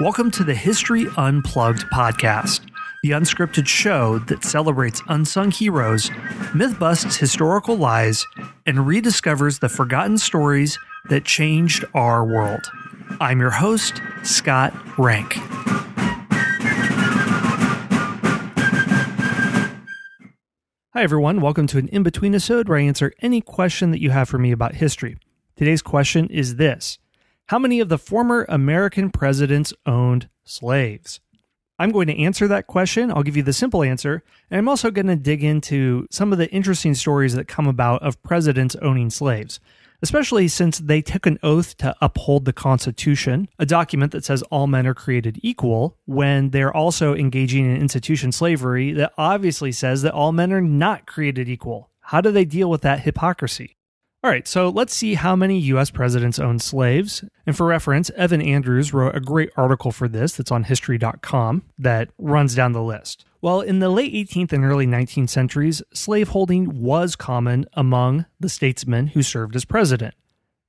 Welcome to the History Unplugged podcast, the unscripted show that celebrates unsung heroes, myth busts historical lies, and rediscovers the forgotten stories that changed our world. I'm your host, Scott Rank. Hi, everyone. Welcome to an in between episode where I answer any question that you have for me about history. Today's question is this How many of the former American presidents owned slaves? I'm going to answer that question. I'll give you the simple answer. And I'm also going to dig into some of the interesting stories that come about of presidents owning slaves especially since they took an oath to uphold the Constitution, a document that says all men are created equal, when they're also engaging in institution slavery that obviously says that all men are not created equal. How do they deal with that hypocrisy? All right, so let's see how many US presidents owned slaves. And for reference, Evan Andrews wrote a great article for this that's on history.com that runs down the list. Well, in the late 18th and early 19th centuries, slaveholding was common among the statesmen who served as president.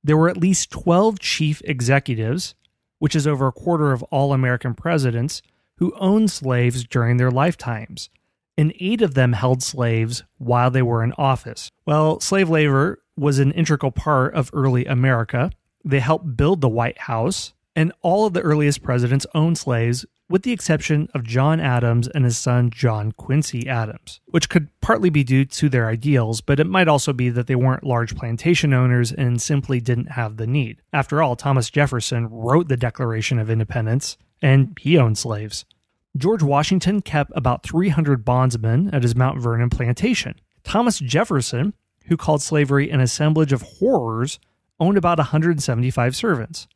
There were at least 12 chief executives, which is over a quarter of all American presidents, who owned slaves during their lifetimes. And eight of them held slaves while they were in office. Well, slave labor was an integral part of early America. They helped build the White House, and all of the earliest presidents owned slaves with the exception of John Adams and his son John Quincy Adams, which could partly be due to their ideals, but it might also be that they weren't large plantation owners and simply didn't have the need. After all, Thomas Jefferson wrote the Declaration of Independence, and he owned slaves. George Washington kept about 300 bondsmen at his Mount Vernon plantation. Thomas Jefferson, who called slavery an assemblage of horrors, owned about 175 servants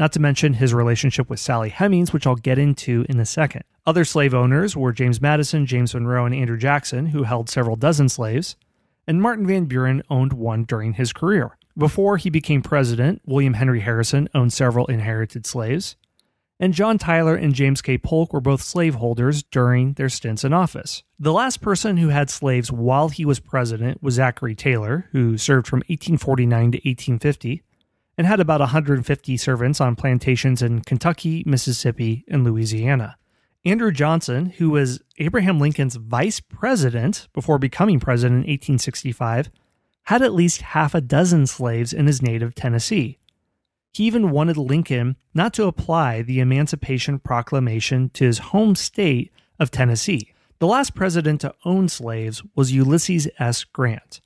not to mention his relationship with Sally Hemings, which I'll get into in a second. Other slave owners were James Madison, James Monroe, and Andrew Jackson, who held several dozen slaves, and Martin Van Buren owned one during his career. Before he became president, William Henry Harrison owned several inherited slaves, and John Tyler and James K. Polk were both slaveholders during their stints in office. The last person who had slaves while he was president was Zachary Taylor, who served from 1849 to 1850 and had about 150 servants on plantations in Kentucky, Mississippi, and Louisiana. Andrew Johnson, who was Abraham Lincoln's vice president before becoming president in 1865, had at least half a dozen slaves in his native Tennessee. He even wanted Lincoln not to apply the Emancipation Proclamation to his home state of Tennessee. The last president to own slaves was Ulysses S. Grant.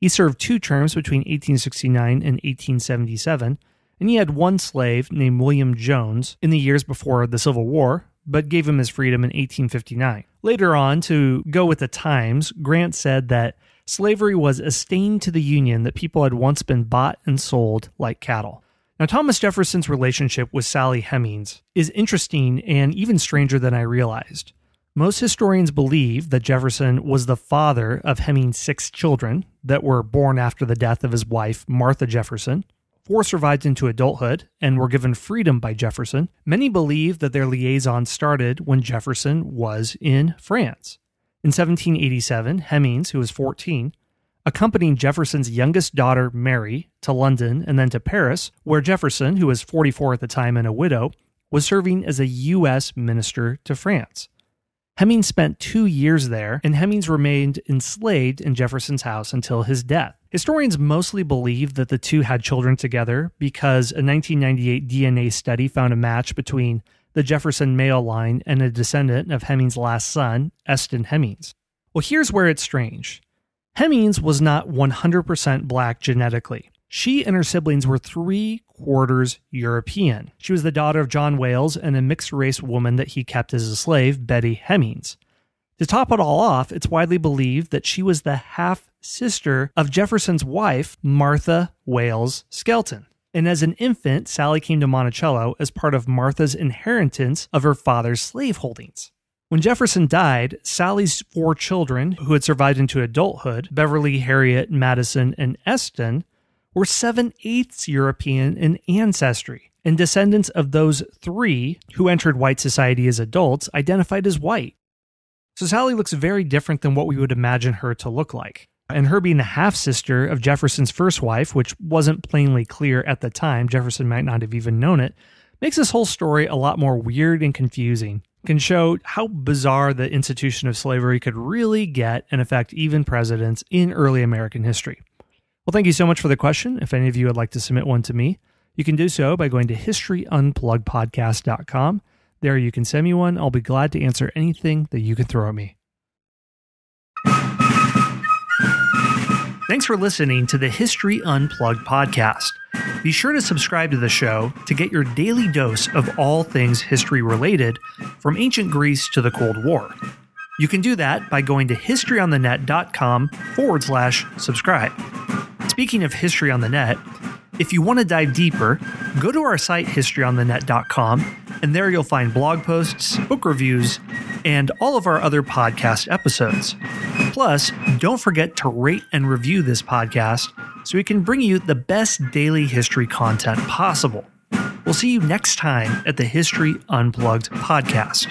He served two terms between 1869 and 1877, and he had one slave named William Jones in the years before the Civil War, but gave him his freedom in 1859. Later on, to go with the times, Grant said that slavery was a stain to the Union that people had once been bought and sold like cattle. Now, Thomas Jefferson's relationship with Sally Hemings is interesting and even stranger than I realized. Most historians believe that Jefferson was the father of Hemings' six children that were born after the death of his wife, Martha Jefferson. Four survived into adulthood and were given freedom by Jefferson. Many believe that their liaison started when Jefferson was in France. In 1787, Hemings, who was 14, accompanied Jefferson's youngest daughter, Mary, to London and then to Paris, where Jefferson, who was 44 at the time and a widow, was serving as a U.S. minister to France. Hemings spent two years there, and Hemings remained enslaved in Jefferson's house until his death. Historians mostly believe that the two had children together because a 1998 DNA study found a match between the Jefferson male line and a descendant of Hemings' last son, Eston Hemings. Well, here's where it's strange. Hemings was not 100% black genetically. She and her siblings were three quarters European. She was the daughter of John Wayles and a mixed race woman that he kept as a slave, Betty Hemings. To top it all off, it's widely believed that she was the half sister of Jefferson's wife, Martha Wayles Skelton. And as an infant, Sally came to Monticello as part of Martha's inheritance of her father's slave holdings. When Jefferson died, Sally's four children, who had survived into adulthood Beverly, Harriet, Madison, and Eston were seven eighths European in ancestry, and descendants of those three who entered white society as adults identified as white. So Sally looks very different than what we would imagine her to look like. And her being the half sister of Jefferson's first wife, which wasn't plainly clear at the time, Jefferson might not have even known it, makes this whole story a lot more weird and confusing. Can show how bizarre the institution of slavery could really get and affect even presidents in early American history. Well, thank you so much for the question. If any of you would like to submit one to me, you can do so by going to historyunpluggedpodcast.com. There you can send me one. I'll be glad to answer anything that you can throw at me. Thanks for listening to the History Unplugged podcast. Be sure to subscribe to the show to get your daily dose of all things history related, from ancient Greece to the Cold War. You can do that by going to historyonthenet.com forward slash subscribe. Speaking of history on the net, if you want to dive deeper, go to our site historyonthenet.com, and there you'll find blog posts, book reviews, and all of our other podcast episodes. Plus, don't forget to rate and review this podcast so we can bring you the best daily history content possible. We'll see you next time at the History Unplugged podcast.